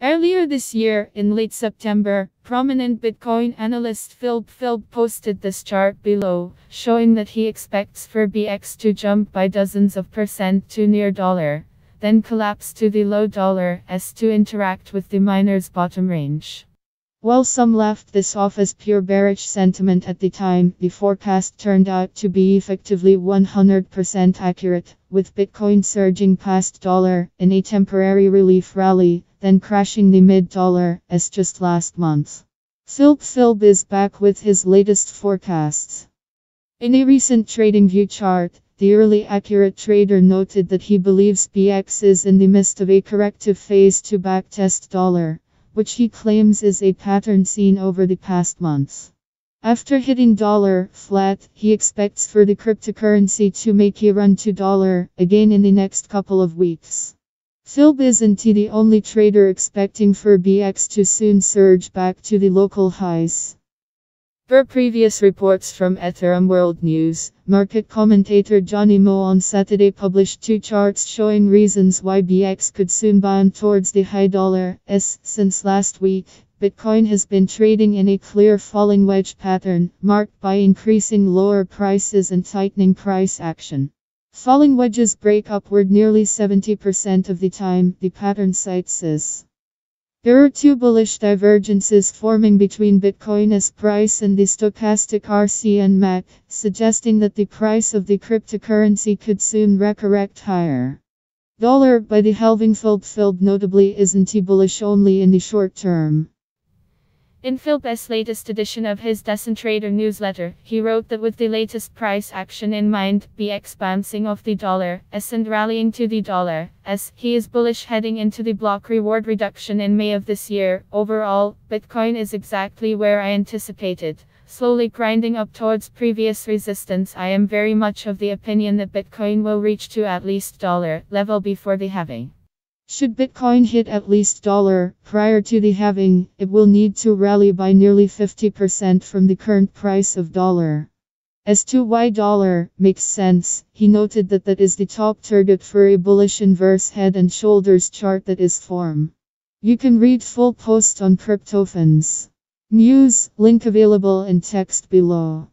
Earlier this year, in late September, prominent Bitcoin analyst Filb Filb posted this chart below, showing that he expects for BX to jump by dozens of percent to near dollar, then collapse to the low dollar as to interact with the miner's bottom range. While some laughed this off as pure bearish sentiment at the time, the forecast turned out to be effectively 100% accurate, with Bitcoin surging past dollar in a temporary relief rally then crashing the mid-dollar, as just last month. Filb Filb is back with his latest forecasts. In a recent TradingView chart, the early accurate trader noted that he believes BX is in the midst of a corrective phase to backtest dollar, which he claims is a pattern seen over the past months. After hitting dollar flat, he expects for the cryptocurrency to make a run to dollar again in the next couple of weeks. Filb isn't the only trader expecting for BX to soon surge back to the local highs. Per previous reports from Ethereum World News, market commentator Jonny Moe on Saturday published two charts showing reasons why BX could soon bound towards the high dollar S. Since last week, Bitcoin has been trading in a clear falling wedge pattern, marked by increasing lower prices and tightening price action. Falling wedges break upward nearly 70% of the time, the pattern site says. There are two bullish divergences forming between Bitcoin's price and the stochastic RSI and MAC, suggesting that the price of the cryptocurrency could soon recorrect higher. Dollar by the halving Filb notably isn't bullish only in the short term. In Filb's latest edition of his Decentrader newsletter, he wrote that with the latest price action in mind, BX bouncing off the dollar, S and rallying to the dollar, as he is bullish heading into the block reward reduction in May of this year. Overall, Bitcoin is exactly where I anticipated, slowly grinding up towards previous resistance. I am very much of the opinion that Bitcoin will reach to at least dollar level before the halving. Should Bitcoin hit at least dollar prior to the halving, it will need to rally by nearly 50% from the current price of dollar. As to why dollar makes sense, he noted that that is the top target for a bullish inverse head and shoulders chart that is form. You can read full post on CryptoFans. News, link available in text below.